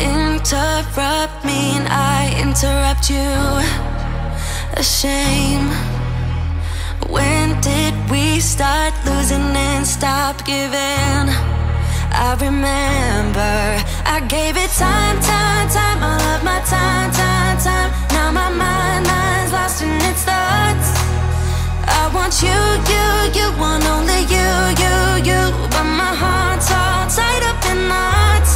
interrupt me and I interrupt you. A shame. When did we start losing and stop giving? I remember I gave it time, time, time, all of my time, time, time. Now my mind, mind's lost in its thoughts. I want you, you, you, want only you, you, you. But my heart's all tied up in knots.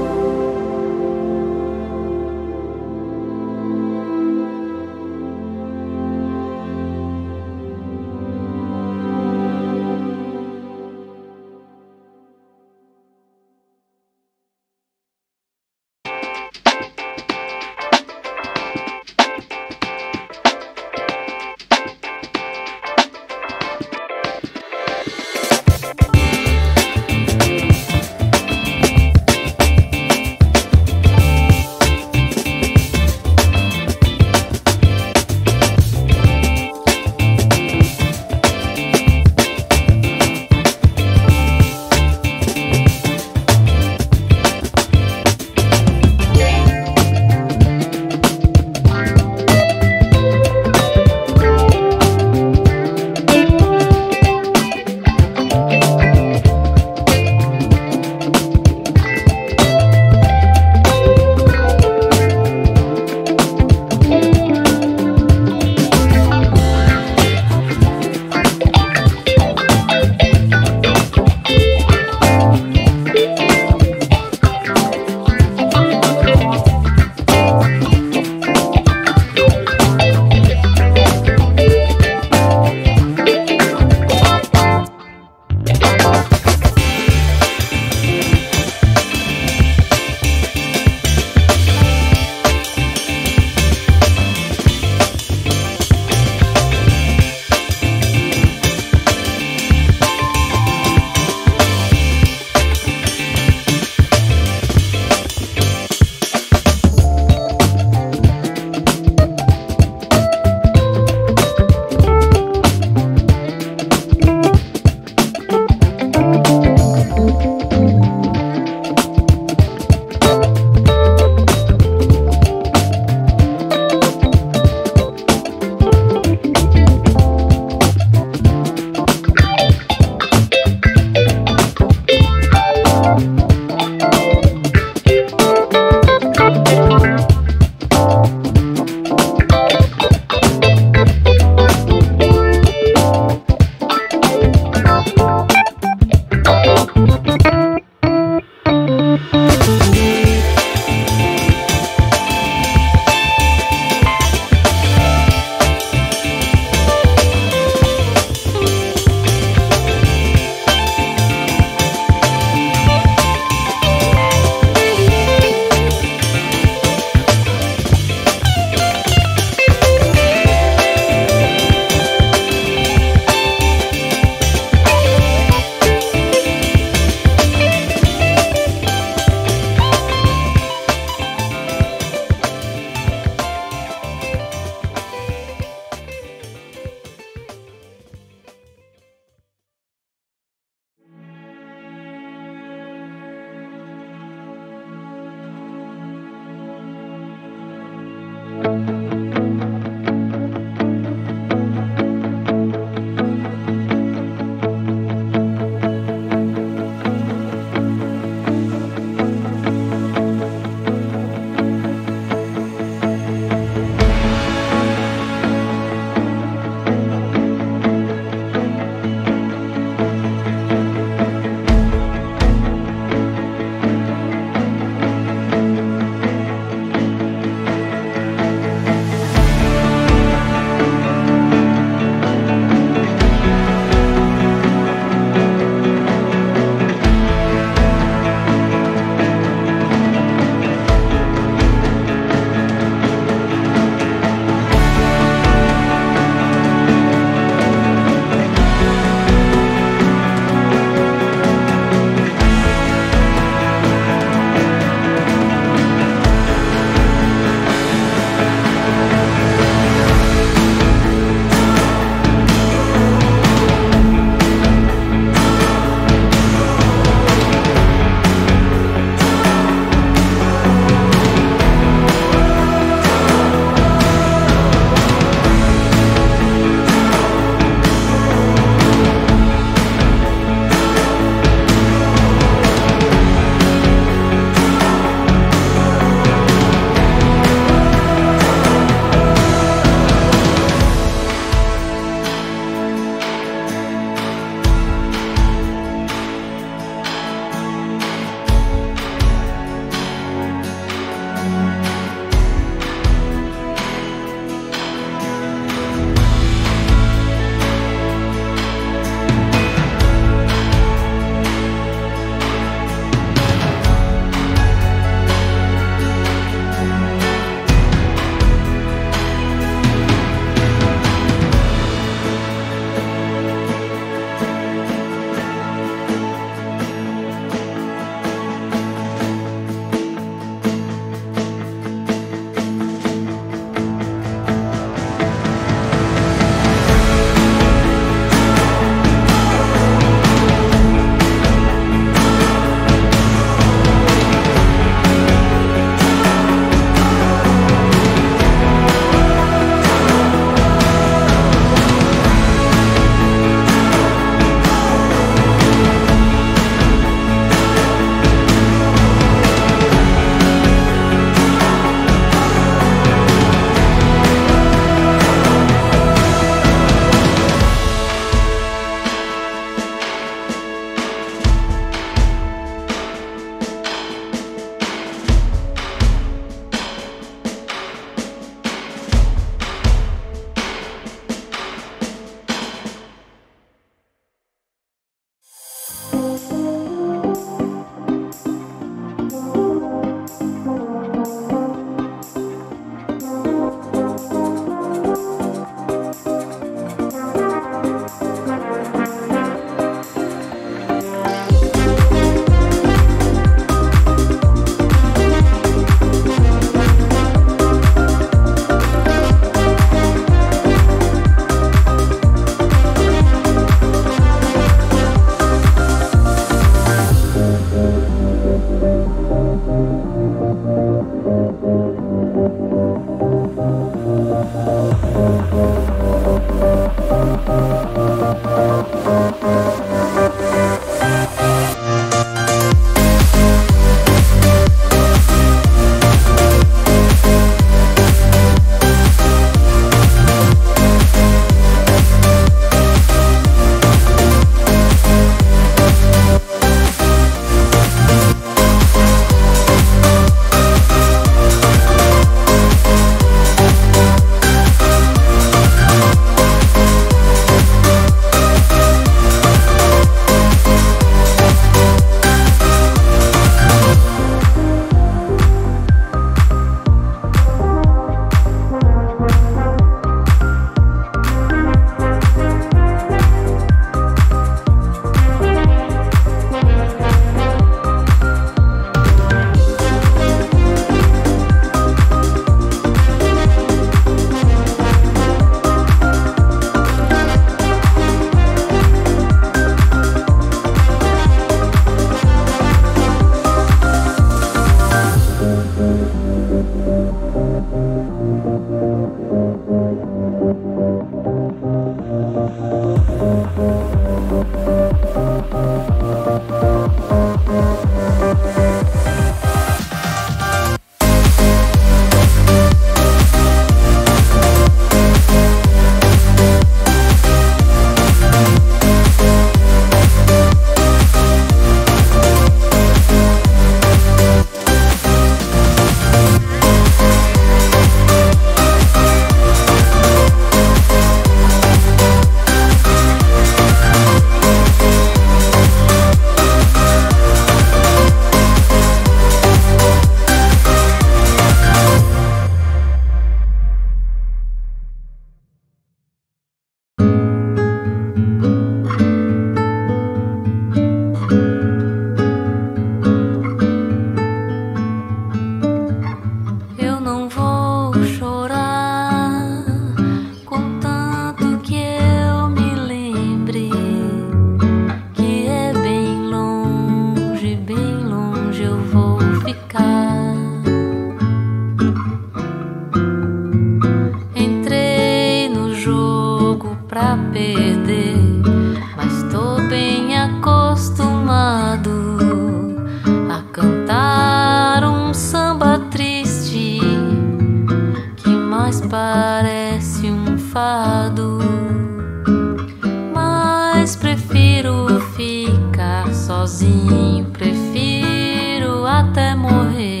mujer.